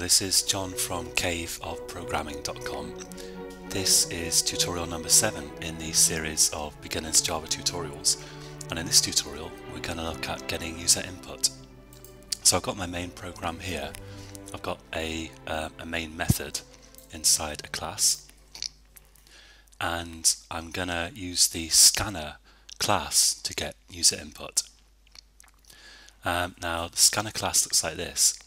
This is John from caveofprogramming.com. This is tutorial number 7 in the series of beginners Java tutorials and in this tutorial we're going to look at getting user input. So I've got my main program here. I've got a, uh, a main method inside a class and I'm going to use the scanner class to get user input. Um, now the scanner class looks like this.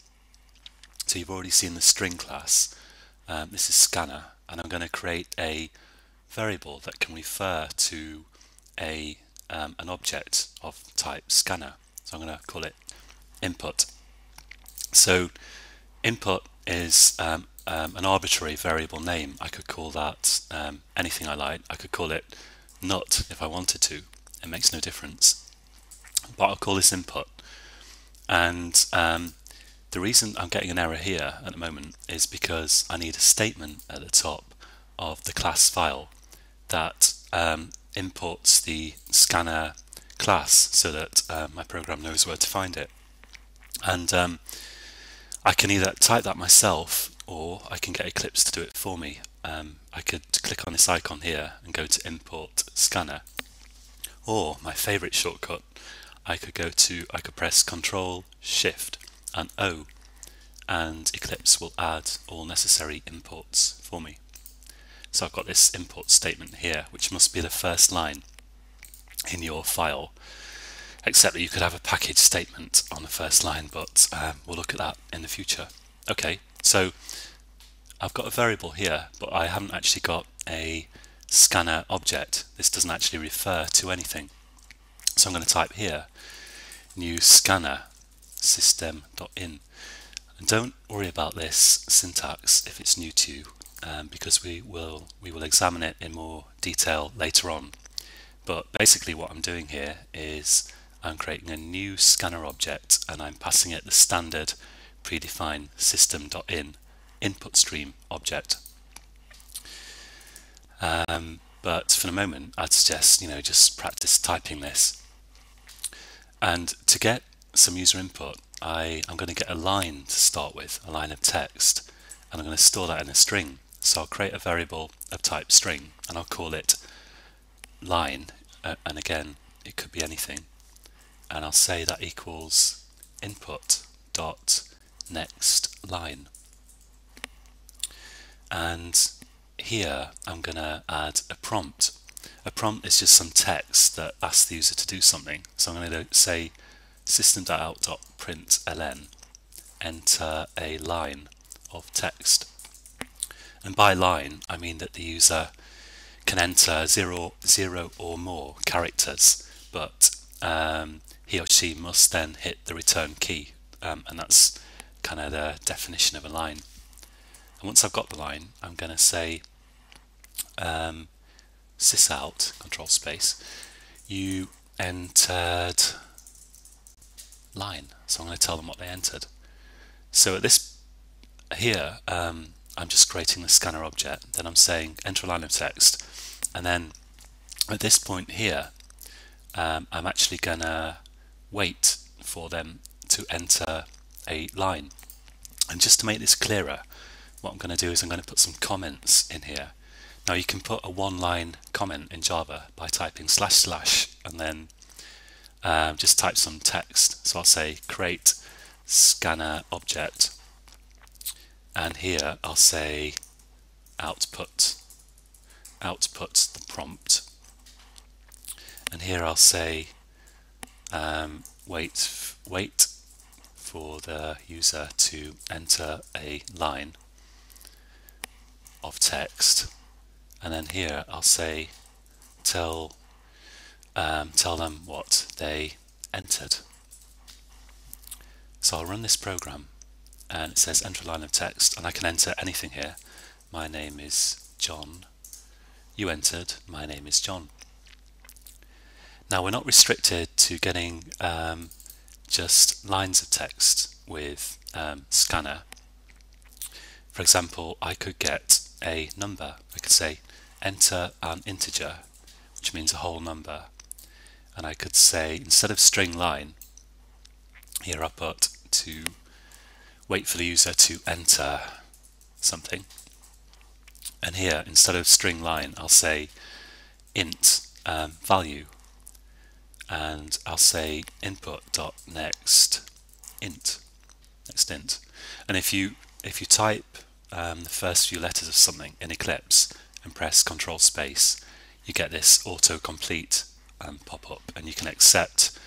So you've already seen the string class. Um, this is scanner and I'm going to create a variable that can refer to a um, an object of type scanner. So I'm going to call it input. So input is um, um, an arbitrary variable name. I could call that um, anything I like. I could call it nut if I wanted to. It makes no difference. But I'll call this input. And um, the reason I'm getting an error here at the moment is because I need a statement at the top of the class file that um, imports the scanner class so that uh, my program knows where to find it. And um, I can either type that myself or I can get Eclipse to do it for me. Um, I could click on this icon here and go to import scanner or my favorite shortcut I could go to I could press control shift and O and Eclipse will add all necessary imports for me. So I've got this import statement here which must be the first line in your file except that you could have a package statement on the first line but um, we'll look at that in the future. Okay so I've got a variable here but I haven't actually got a scanner object. This doesn't actually refer to anything. So I'm going to type here new scanner system.in and don't worry about this syntax if it's new to you um, because we will we will examine it in more detail later on. But basically what I'm doing here is I'm creating a new scanner object and I'm passing it the standard predefined system.in input stream object. Um, but for the moment I'd suggest you know just practice typing this and to get some user input I, I'm going to get a line to start with, a line of text, and I'm going to store that in a string. So I'll create a variable of type string, and I'll call it line, uh, and again, it could be anything. And I'll say that equals input dot next line. And here I'm going to add a prompt. A prompt is just some text that asks the user to do something. So I'm going to say system.out.println enter a line of text. And by line, I mean that the user can enter zero, zero or more characters, but um, he or she must then hit the return key, um, and that's kind of the definition of a line. And once I've got the line, I'm going to say um, sysout, control space, you entered line. So I'm going to tell them what they entered. So at this here, um, I'm just creating the scanner object. Then I'm saying enter a line of text. And then at this point here, um, I'm actually going to wait for them to enter a line. And just to make this clearer, what I'm going to do is I'm going to put some comments in here. Now you can put a one line comment in Java by typing slash slash and then um, just type some text. So I'll say create scanner object. And here I'll say output. Output the prompt. And here I'll say um, wait wait for the user to enter a line of text. And then here I'll say tell um, tell them what they entered. So I'll run this program and it says enter a line of text and I can enter anything here. My name is John. You entered, my name is John. Now we're not restricted to getting um, just lines of text with um, scanner. For example, I could get a number. I could say enter an integer, which means a whole number and I could say instead of string line here I put to wait for the user to enter something. And here, instead of string line, I'll say int um, value, and I'll say input dot next int next int. And if you if you type um, the first few letters of something in Eclipse and press Control Space, you get this autocomplete um, pop up, and you can accept.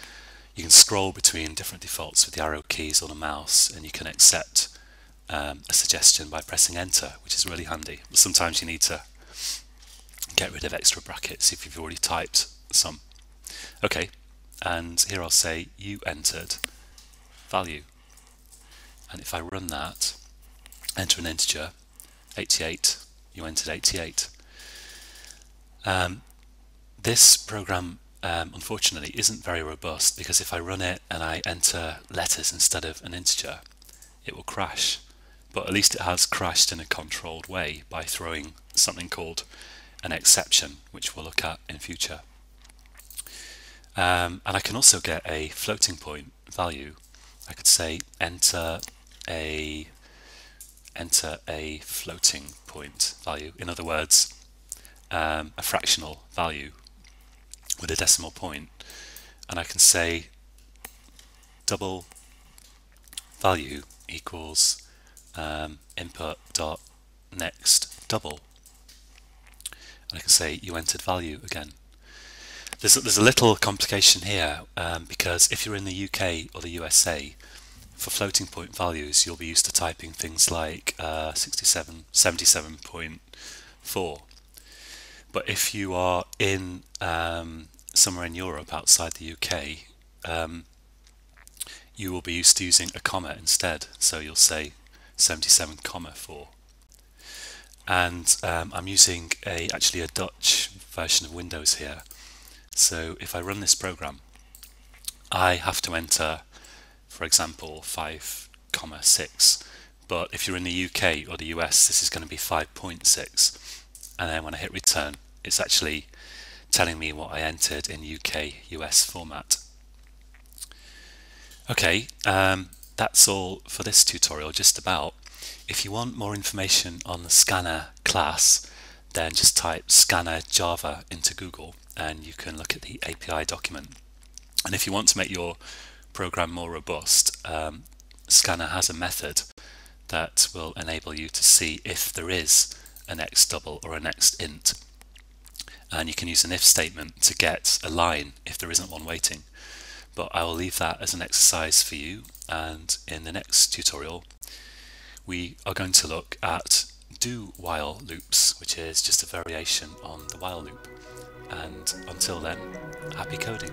You can scroll between different defaults with the arrow keys or the mouse, and you can accept um, a suggestion by pressing Enter, which is really handy. But sometimes you need to get rid of extra brackets if you've already typed some. Okay, and here I'll say you entered value. And if I run that, enter an integer, 88, you entered 88. Um, this program um, unfortunately isn't very robust because if I run it and I enter letters instead of an integer, it will crash. But at least it has crashed in a controlled way by throwing something called an exception, which we'll look at in future. Um, and I can also get a floating point value. I could say enter a enter a floating point value. In other words, um, a fractional value with a decimal point, and I can say double value equals um, input dot next double. And I can say you entered value again. There's a, there's a little complication here um, because if you're in the UK or the USA, for floating point values, you'll be used to typing things like uh, 67, 77.4. But if you are in um, somewhere in Europe outside the UK, um, you will be used to using a comma instead. So you'll say 77 comma 4. And um, I'm using a actually a Dutch version of Windows here. So if I run this program, I have to enter for example 5 comma 6 but if you're in the UK or the US this is going to be 5.6 and then when I hit return it's actually telling me what I entered in UK US format. Okay um, that's all for this tutorial just about. If you want more information on the scanner class then just type scanner java into Google and you can look at the API document. And if you want to make your program more robust, um, Scanner has a method that will enable you to see if there is a next double or a next int. And you can use an if statement to get a line if there isn't one waiting. But I will leave that as an exercise for you. And in the next tutorial, we are going to look at do while loops, which is just a variation on the while loop. And until then, happy coding.